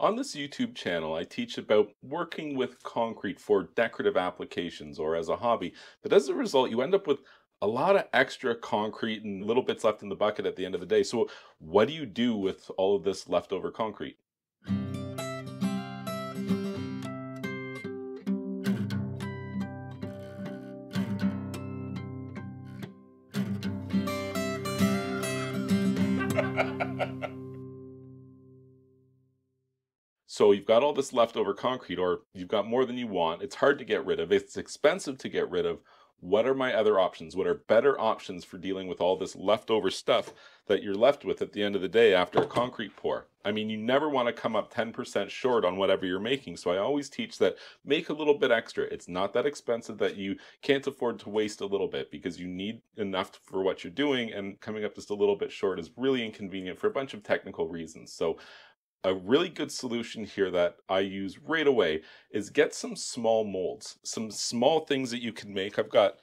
On this YouTube channel, I teach about working with concrete for decorative applications or as a hobby. But as a result, you end up with a lot of extra concrete and little bits left in the bucket at the end of the day. So, what do you do with all of this leftover concrete? So you've got all this leftover concrete, or you've got more than you want. It's hard to get rid of. It's expensive to get rid of. What are my other options? What are better options for dealing with all this leftover stuff that you're left with at the end of the day after a concrete pour? I mean, you never want to come up 10% short on whatever you're making. So I always teach that make a little bit extra. It's not that expensive that you can't afford to waste a little bit because you need enough for what you're doing. And coming up just a little bit short is really inconvenient for a bunch of technical reasons. So a really good solution here that I use right away is get some small molds, some small things that you can make. I've got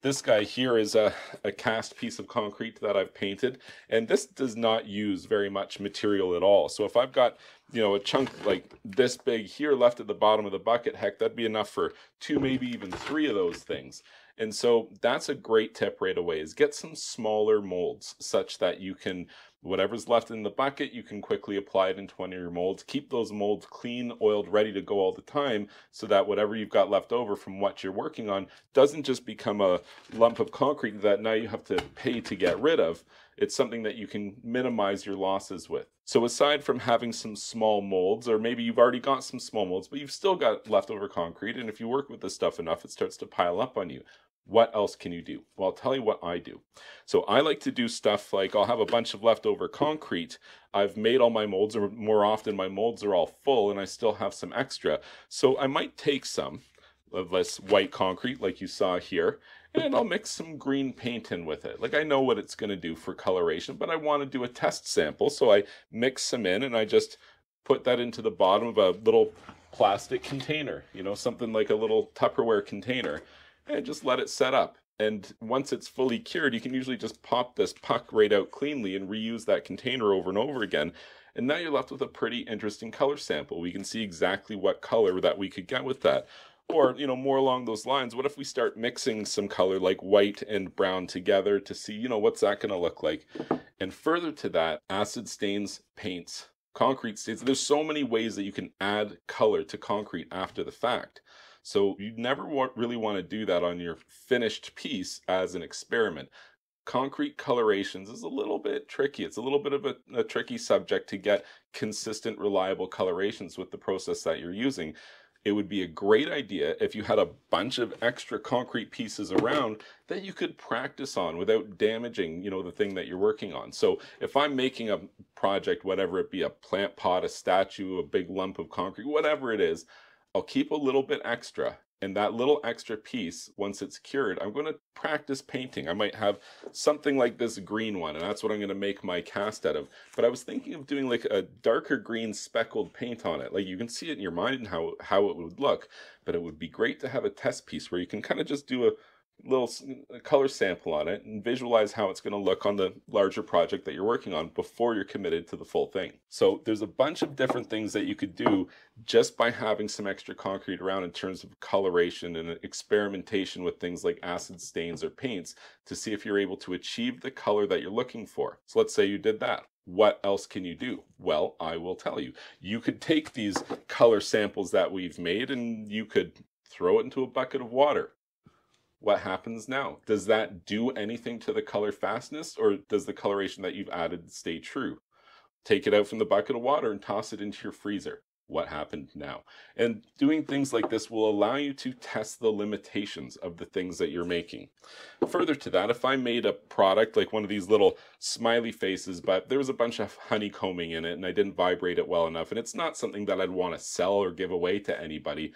this guy here is a, a cast piece of concrete that I've painted, and this does not use very much material at all. So if I've got, you know, a chunk like this big here left at the bottom of the bucket, heck, that'd be enough for two, maybe even three of those things. And so that's a great tip right away is get some smaller molds such that you can Whatever's left in the bucket, you can quickly apply it into one of your molds. Keep those molds clean, oiled, ready to go all the time so that whatever you've got left over from what you're working on doesn't just become a lump of concrete that now you have to pay to get rid of. It's something that you can minimize your losses with. So aside from having some small molds, or maybe you've already got some small molds, but you've still got leftover concrete, and if you work with this stuff enough, it starts to pile up on you. What else can you do? Well, I'll tell you what I do. So I like to do stuff like I'll have a bunch of leftover concrete. I've made all my molds, or more often my molds are all full and I still have some extra. So I might take some of this white concrete like you saw here, and I'll mix some green paint in with it. Like I know what it's going to do for coloration, but I want to do a test sample. So I mix some in and I just put that into the bottom of a little plastic container, you know, something like a little Tupperware container and just let it set up. And once it's fully cured, you can usually just pop this puck right out cleanly and reuse that container over and over again. And now you're left with a pretty interesting color sample. We can see exactly what color that we could get with that. Or, you know, more along those lines, what if we start mixing some color like white and brown together to see, you know, what's that going to look like? And further to that, acid stains paints, concrete stains. There's so many ways that you can add color to concrete after the fact. So you never really want to do that on your finished piece as an experiment. Concrete colorations is a little bit tricky. It's a little bit of a, a tricky subject to get consistent, reliable colorations with the process that you're using it would be a great idea if you had a bunch of extra concrete pieces around that you could practice on without damaging you know the thing that you're working on so if i'm making a project whatever it be a plant pot a statue a big lump of concrete whatever it is I'll keep a little bit extra and that little extra piece, once it's cured, I'm going to practice painting. I might have something like this green one, and that's what I'm going to make my cast out of. But I was thinking of doing like a darker green speckled paint on it. Like you can see it in your mind and how, how it would look, but it would be great to have a test piece where you can kind of just do a little uh, color sample on it and visualize how it's going to look on the larger project that you're working on before you're committed to the full thing. So there's a bunch of different things that you could do just by having some extra concrete around in terms of coloration and experimentation with things like acid stains or paints to see if you're able to achieve the color that you're looking for. So let's say you did that. What else can you do? Well, I will tell you. You could take these color samples that we've made and you could throw it into a bucket of water what happens now? Does that do anything to the color fastness or does the coloration that you've added stay true? Take it out from the bucket of water and toss it into your freezer. What happened now? And doing things like this will allow you to test the limitations of the things that you're making. Further to that, if I made a product like one of these little smiley faces, but there was a bunch of honeycombing in it and I didn't vibrate it well enough, and it's not something that I'd want to sell or give away to anybody,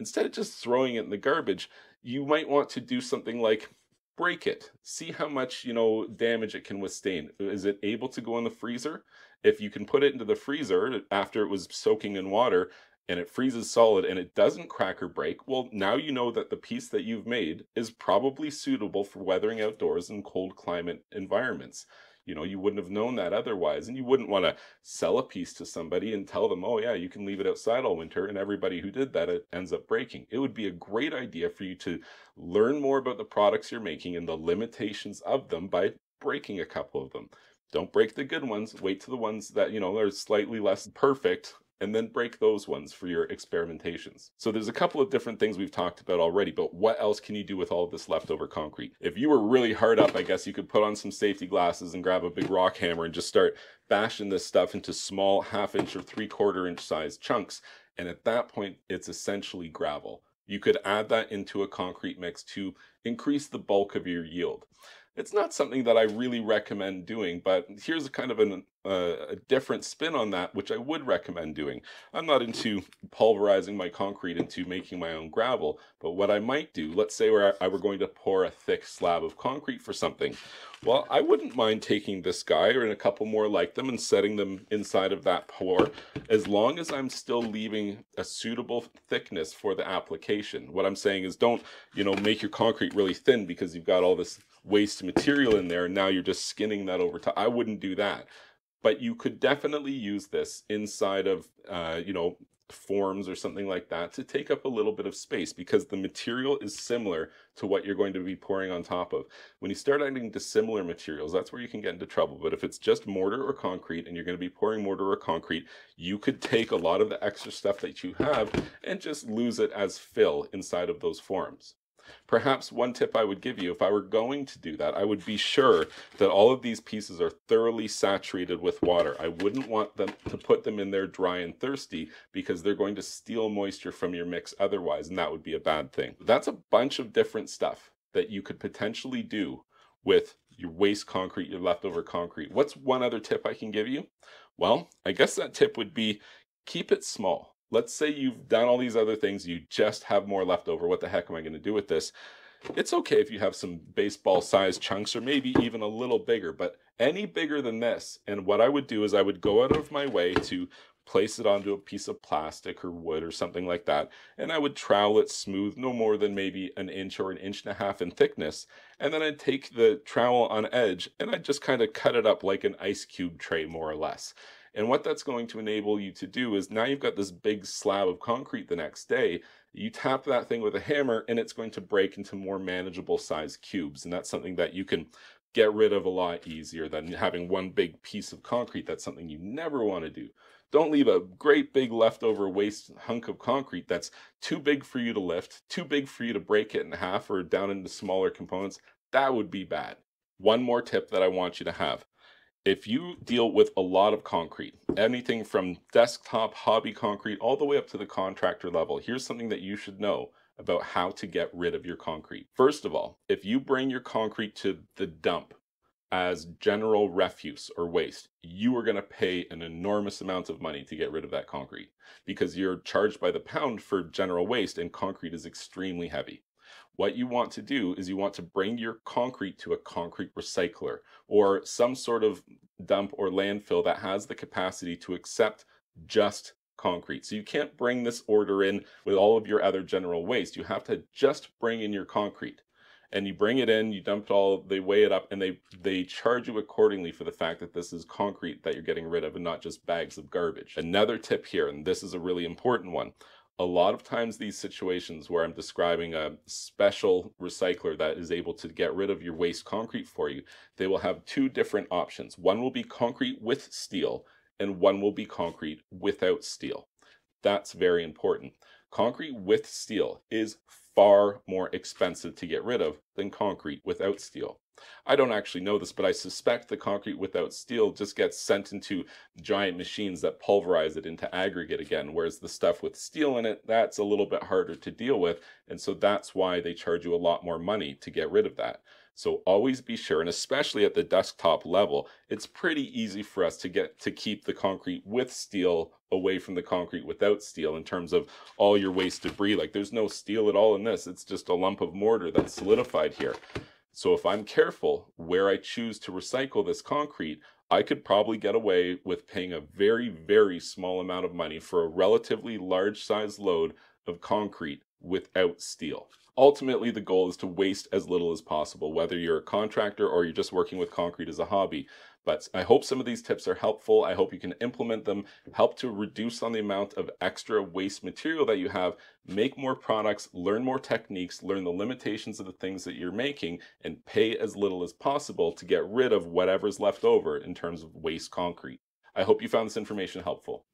instead of just throwing it in the garbage, you might want to do something like break it. See how much, you know, damage it can withstand. Is it able to go in the freezer? If you can put it into the freezer after it was soaking in water and it freezes solid and it doesn't crack or break, well, now you know that the piece that you've made is probably suitable for weathering outdoors in cold climate environments. You know, you wouldn't have known that otherwise. And you wouldn't want to sell a piece to somebody and tell them, oh, yeah, you can leave it outside all winter. And everybody who did that, it ends up breaking. It would be a great idea for you to learn more about the products you're making and the limitations of them by breaking a couple of them. Don't break the good ones. Wait to the ones that, you know, are slightly less perfect and then break those ones for your experimentations. So there's a couple of different things we've talked about already, but what else can you do with all this leftover concrete? If you were really hard up, I guess you could put on some safety glasses and grab a big rock hammer and just start bashing this stuff into small half inch or three quarter inch size chunks. And at that point, it's essentially gravel. You could add that into a concrete mix to increase the bulk of your yield. It's not something that I really recommend doing, but here's a kind of an, a different spin on that, which I would recommend doing. I'm not into pulverizing my concrete into making my own gravel, but what I might do, let's say where I were going to pour a thick slab of concrete for something. Well, I wouldn't mind taking this guy or a couple more like them and setting them inside of that pour, as long as I'm still leaving a suitable thickness for the application. What I'm saying is don't, you know, make your concrete really thin because you've got all this waste material in there and now you're just skinning that over time. I wouldn't do that. But you could definitely use this inside of, uh, you know, forms or something like that to take up a little bit of space because the material is similar to what you're going to be pouring on top of. When you start adding dissimilar materials, that's where you can get into trouble. But if it's just mortar or concrete and you're going to be pouring mortar or concrete, you could take a lot of the extra stuff that you have and just lose it as fill inside of those forms. Perhaps one tip I would give you, if I were going to do that, I would be sure that all of these pieces are thoroughly saturated with water. I wouldn't want them to put them in there dry and thirsty because they're going to steal moisture from your mix otherwise, and that would be a bad thing. That's a bunch of different stuff that you could potentially do with your waste concrete, your leftover concrete. What's one other tip I can give you? Well, I guess that tip would be keep it small let's say you've done all these other things, you just have more left over. What the heck am I going to do with this? It's okay if you have some baseball sized chunks or maybe even a little bigger, but any bigger than this. And what I would do is I would go out of my way to place it onto a piece of plastic or wood or something like that, and I would trowel it smooth, no more than maybe an inch or an inch and a half in thickness. And then I'd take the trowel on edge and I'd just kind of cut it up like an ice cube tray, more or less. And what that's going to enable you to do is now you've got this big slab of concrete the next day. You tap that thing with a hammer and it's going to break into more manageable size cubes. And that's something that you can get rid of a lot easier than having one big piece of concrete. That's something you never want to do. Don't leave a great big leftover waste hunk of concrete that's too big for you to lift, too big for you to break it in half or down into smaller components. That would be bad. One more tip that I want you to have if you deal with a lot of concrete, anything from desktop hobby concrete all the way up to the contractor level, here's something that you should know about how to get rid of your concrete. First of all, if you bring your concrete to the dump as general refuse or waste, you are going to pay an enormous amount of money to get rid of that concrete because you're charged by the pound for general waste and concrete is extremely heavy. What you want to do is you want to bring your concrete to a concrete recycler or some sort of dump or landfill that has the capacity to accept just concrete. So you can't bring this order in with all of your other general waste. You have to just bring in your concrete. And you bring it in, you dump it all, they weigh it up, and they they charge you accordingly for the fact that this is concrete that you're getting rid of and not just bags of garbage. Another tip here, and this is a really important one a lot of times these situations where I'm describing a special recycler that is able to get rid of your waste concrete for you, they will have two different options. One will be concrete with steel and one will be concrete without steel. That's very important. Concrete with steel is far more expensive to get rid of than concrete without steel. I don't actually know this, but I suspect the concrete without steel just gets sent into giant machines that pulverize it into aggregate again, whereas the stuff with steel in it, that's a little bit harder to deal with. And so that's why they charge you a lot more money to get rid of that. So always be sure, and especially at the desktop level, it's pretty easy for us to get to keep the concrete with steel away from the concrete without steel in terms of all your waste debris. Like there's no steel at all in this. It's just a lump of mortar that's solidified here. So if I'm careful where I choose to recycle this concrete, I could probably get away with paying a very, very small amount of money for a relatively large size load of concrete without steel. Ultimately, the goal is to waste as little as possible, whether you're a contractor or you're just working with concrete as a hobby. But I hope some of these tips are helpful. I hope you can implement them, help to reduce on the amount of extra waste material that you have, make more products, learn more techniques, learn the limitations of the things that you're making, and pay as little as possible to get rid of whatever's left over in terms of waste concrete. I hope you found this information helpful.